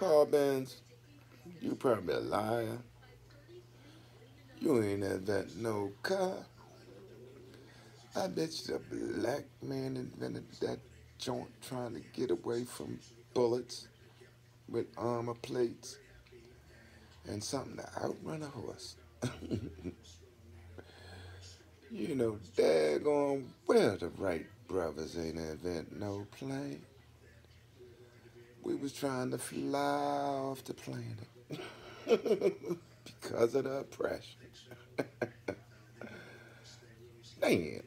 Carl Benz, you probably a liar. You ain't invent no car. I bet you the black man invented that joint trying to get away from bullets with armor plates and something to outrun a horse. you know daggone well the Wright brothers ain't invent no plane. Was trying to fly off the planet because of the oppression. Man,